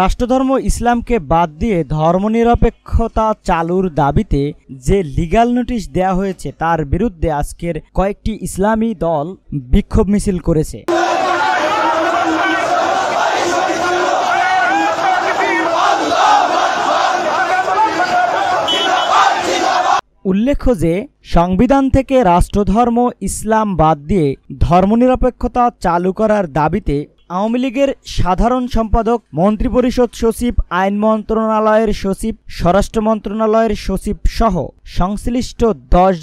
রাষ্ট্রধর্ম ইসলামকে বাদ দিয়ে ধর্মনিরপেক্ষতা চালুর দাবিতে যে লিগাল নোটিশ দেয়া হয়েছে, তার বিরুদ্ধে আজকের কয়েকটি ইসলামী দল বিক্ষোভ মিছিল করেছে। উল্লেখ্য যে, সংবিধান থেকে রাষ্ট্রধর্ম ইসলাম বাদ দিয়ে ধর্মনিরপেক্ষতা চালু করার দাবিতে আওয়ামী লীগের সাধারণ সম্পাদক, মন্ত্রিপরিষদ সচিব, আইন মন্ত্রণালয়ের সচিব, স্বরাষ্ট্র মন্ত্রণালয়ের সচিব সহ সংশ্লিষ্ট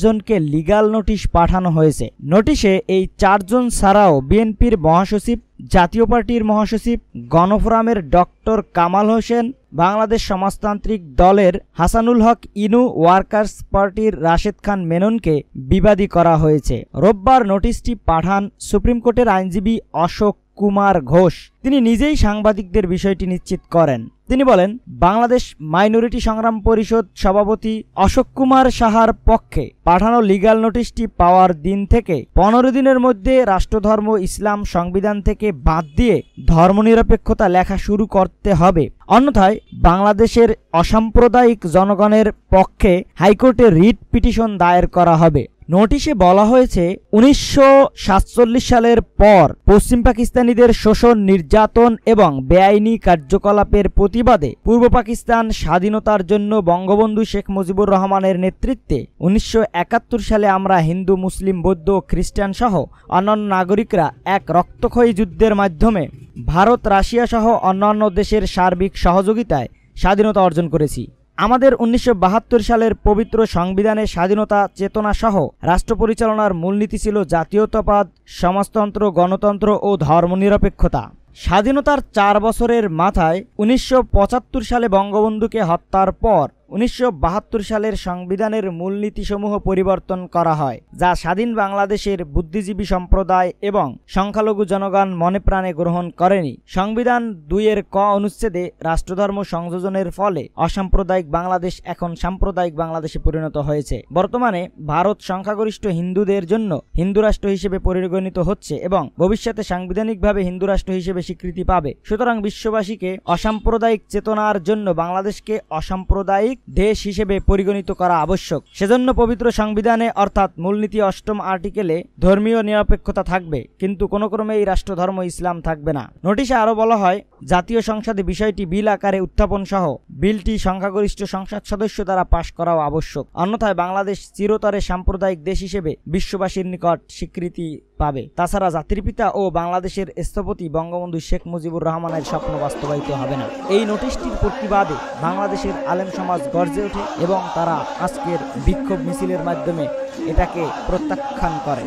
জনকে লিগাল নোটিশ পাঠানো হয়েছে। নোটিশে এই চারজন ছাড়াও বিএনপির মহাসচিব, জাতীয় পার্টির মহাসচিব, গণফোরামের ডক্টর কামাল হোসেন, বাংলাদেশ সমাজতান্ত্রিক দলের হাসানুল হক ইনু, ওয়ার্কার্স পার্টির রাশেদ খান মেননকে বিবাদী করা হয়েছে। রোববার নোটিশটি পাঠান সুপ্রিম কোর্টের আইনজীবী অশোক কুমার ঘোষ। তিনি নিজেই সাংবাদিকদের বিষয়টি নিশ্চিত করেন। তিনি বলেন, বাংলাদেশ মাইনরিটি সংগ্রাম পরিষদ সভাপতি অশোক কুমার সাহার পক্ষে পাঠানো লিগাল নোটিশটি পাওয়ার দিন থেকে পনেরো দিনের মধ্যে রাষ্ট্রধর্ম, ইসলাম সংবিধান থেকে বাদ দিয়ে ধর্মনিরপেক্ষতা লেখা শুরু করতে হবে। অন্যথায় বাংলাদেশের অসাম্প্রদায়িক জনগণের পক্ষে হাইকোর্টে রিট পিটিশন দায়ের করা হবে। নোটিশে বলা হয়েছে, উনিশশো সাতচল্লিশ সালের পর পশ্চিম পাকিস্তানিদের শোষণ, নির্যাতন এবং বেআইনি কার্যকলাপের প্রতিবাদে পূর্ব পাকিস্তান স্বাধীনতার জন্য বঙ্গবন্ধু শেখ মুজিবুর রহমানের নেতৃত্বে উনিশশো একাত্তর সালে আমরা হিন্দু, মুসলিম, বৌদ্ধ, খ্রিস্টান সহ অন্যান্য নাগরিকরা এক রক্তক্ষয়ী যুদ্ধের মাধ্যমে ভারত, রাশিয়া সহ অন্যান্য দেশের সার্বিক সহযোগিতায় স্বাধীনতা অর্জন করেছি। আমাদের উনিশশো বাহাত্তর সালের পবিত্র সংবিধানে স্বাধীনতা চেতনা সহ রাষ্ট্র পরিচালনার মূলনীতি ছিল জাতীয়তাবাদ, সমাজতন্ত্র, গণতন্ত্র ও ধর্মনিরপেক্ষতা। স্বাধীনতার চার বছরের মাথায় উনিশশো পঁচাত্তর সালে বঙ্গবন্ধুকে হত্যার পর উনিশশো বাহাত্তর সালের সংবিধানের মূলনীতিসমূহ পরিবর্তন করা হয়, যা স্বাধীন বাংলাদেশের বুদ্ধিজীবী সম্প্রদায় এবং সংখ্যালঘু জনগণ মনে প্রাণে গ্রহণ করেনি। সংবিধান দুইয়ের ক অনুচ্ছেদে রাষ্ট্রধর্ম সংযোজনের ফলে অসাম্প্রদায়িক বাংলাদেশ এখন সাম্প্রদায়িক বাংলাদেশে পরিণত হয়েছে। বর্তমানে ভারত সংখ্যাগরিষ্ঠ হিন্দুদের জন্য হিন্দু রাষ্ট্র হিসেবে পরিগণিত হচ্ছে এবং ভবিষ্যতে সাংবিধানিকভাবে হিন্দু রাষ্ট্র হিসেবে স্বীকৃতি পাবে। সুতরাং বিশ্ববাসীকে অসাম্প্রদায়িক চেতনার জন্য বাংলাদেশকে অসাম্প্রদায়িক দেশ হিসেবে পরিগণিত করা আবশ্যক। সেজন্য পবিত্র সংবিধানে অর্থাৎ মূলনীতি অষ্টম আর্টিকেলে ধর্মীয় নিরপেক্ষতা থাকবে, কিন্তু কোনো ক্রমে এই রাষ্ট্রধর্ম ইসলাম থাকবে না। নোটিশে আরও বলা হয়, জাতীয় সংসদে বিষয়টি বিল আকারে উত্থাপন সহ বিলটি সংখ্যাগরিষ্ঠ সংসদ সদস্য দ্বারা পাশ করাও আবশ্যক। অন্যথায় বাংলাদেশ চিরতরে সাম্প্রদায়িক দেশ হিসেবে বিশ্ববাসীর নিকট স্বীকৃতি পাবে। তাছাড়া জাতির পিতা ও বাংলাদেশের স্থপতি বঙ্গবন্ধু শেখ মুজিবুর রহমানের স্বপ্ন বাস্তবায়িত হবে না। এই নোটিশটির প্রতিবাদে বাংলাদেশের আলেম সমাজ গর্জে ওঠে এবং তারা আজকের বিক্ষোভ মিছিলের মাধ্যমে এটাকে প্রত্যাখ্যান করে।